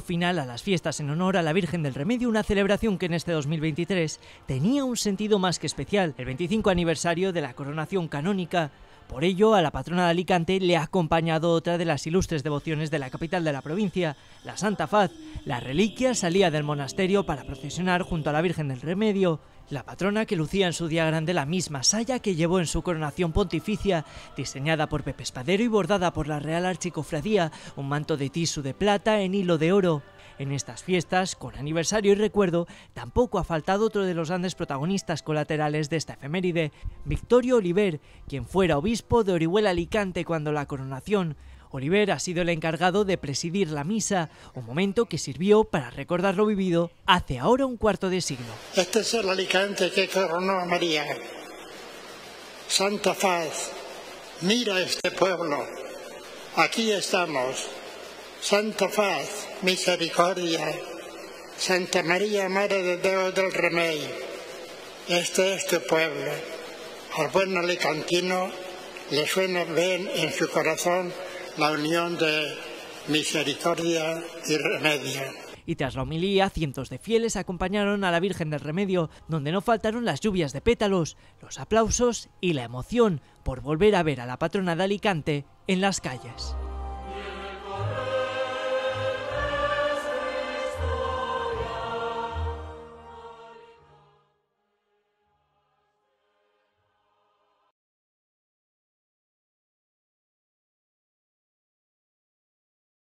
final a las fiestas en honor a la Virgen del Remedio, una celebración que en este 2023 tenía un sentido más que especial, el 25 aniversario de la coronación canónica. Por ello, a la patrona de Alicante le ha acompañado otra de las ilustres devociones de la capital de la provincia, la Santa Faz. La reliquia salía del monasterio para procesionar junto a la Virgen del Remedio. La patrona que lucía en su día grande la misma saya que llevó en su coronación pontificia, diseñada por Pepe Espadero y bordada por la Real Archicofradía, un manto de tisu de plata en hilo de oro. En estas fiestas, con aniversario y recuerdo, tampoco ha faltado otro de los grandes protagonistas colaterales de esta efeméride, Victorio Oliver, quien fuera obispo de Orihuela Alicante cuando la coronación. Oliver ha sido el encargado de presidir la misa, un momento que sirvió para recordar lo vivido hace ahora un cuarto de siglo. Este es el Alicante que coronó a María. Santa Faz, mira este pueblo. Aquí estamos. Santa Faz, misericordia. Santa María, Madre de Dios del Remey. Este es tu pueblo. Al buen alicantino le suena bien en su corazón la unión de misericordia y remedio. Y tras la homilía, cientos de fieles acompañaron a la Virgen del Remedio, donde no faltaron las lluvias de pétalos, los aplausos y la emoción por volver a ver a la patrona de Alicante en las calles.